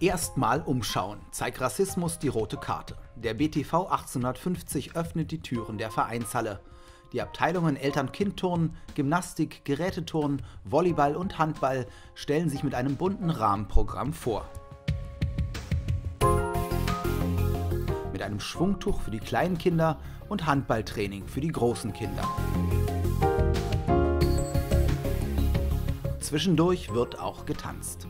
Erstmal umschauen. Zeig Rassismus die rote Karte. Der BTV 1850 öffnet die Türen der Vereinshalle. Die Abteilungen Eltern-Kind-Turnen, Gymnastik, Geräteturnen, Volleyball und Handball stellen sich mit einem bunten Rahmenprogramm vor. Mit einem Schwungtuch für die kleinen Kinder und Handballtraining für die großen Kinder. Zwischendurch wird auch getanzt.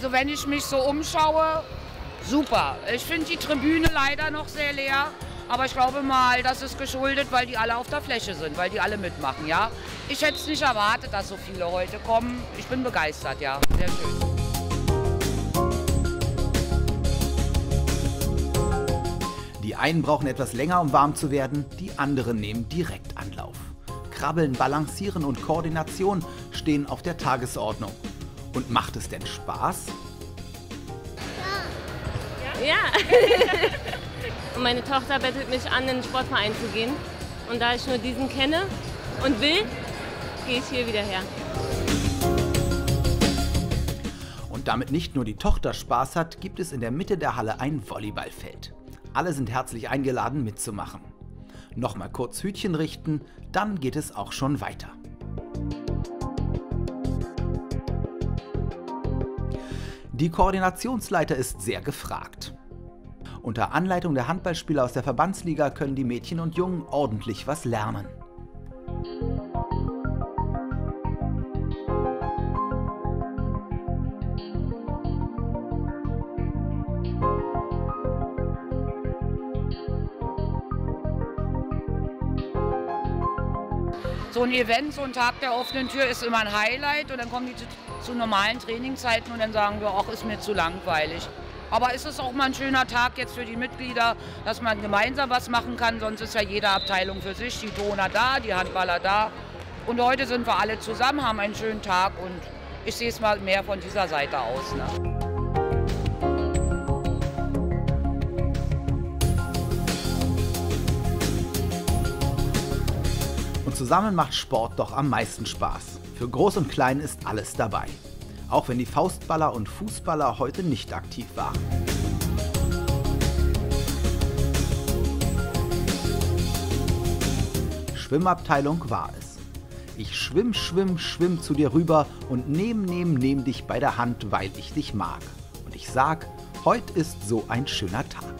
Also wenn ich mich so umschaue, super. Ich finde die Tribüne leider noch sehr leer. Aber ich glaube mal, das ist geschuldet, weil die alle auf der Fläche sind, weil die alle mitmachen, ja. Ich hätte es nicht erwartet, dass so viele heute kommen. Ich bin begeistert, ja. Sehr schön. Die einen brauchen etwas länger, um warm zu werden, die anderen nehmen direkt Anlauf. Krabbeln, Balancieren und Koordination stehen auf der Tagesordnung. Und macht es denn Spaß? Ja. ja. und meine Tochter bettelt mich an, in den Sportverein zu gehen. Und da ich nur diesen kenne und will, gehe ich hier wieder her. Und damit nicht nur die Tochter Spaß hat, gibt es in der Mitte der Halle ein Volleyballfeld. Alle sind herzlich eingeladen mitzumachen. Nochmal kurz Hütchen richten, dann geht es auch schon weiter. Die Koordinationsleiter ist sehr gefragt. Unter Anleitung der Handballspieler aus der Verbandsliga können die Mädchen und Jungen ordentlich was lernen. So ein Event, so ein Tag der offenen Tür ist immer ein Highlight und dann kommen die zu, normalen Trainingszeiten und dann sagen wir, ach, ist mir zu langweilig. Aber ist es auch mal ein schöner Tag jetzt für die Mitglieder, dass man gemeinsam was machen kann, sonst ist ja jede Abteilung für sich, die Toner da, die Handballer da. Und heute sind wir alle zusammen, haben einen schönen Tag und ich sehe es mal mehr von dieser Seite aus. Ne? zusammen macht Sport doch am meisten Spaß. Für Groß und Klein ist alles dabei. Auch wenn die Faustballer und Fußballer heute nicht aktiv waren. Schwimmabteilung war es. Ich schwimm, schwimm, schwimm zu dir rüber und nehm, nehm, nehm dich bei der Hand, weil ich dich mag. Und ich sag, heute ist so ein schöner Tag.